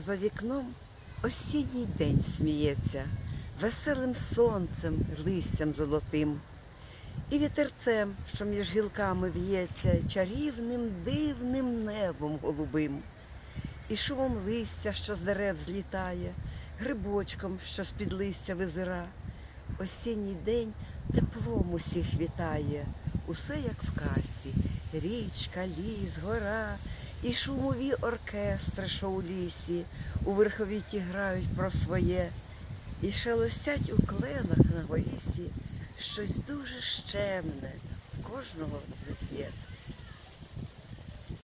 за вікном осінній день сміється, веселим сонцем, листям золотим. І вітерцем, що між гілками в'ється, чарівним дивним небом голубим, і шумом листя, що з дерев злітає, грибочком, що з-під листя визира. Осінній день теплом усіх вітає, усе як в казці, річка, ліс, гора, і шумові оркестри, що у лісі, у верховіті грають про своє, і шелестять у кленах на горісі щось дуже щемне, кожного життя.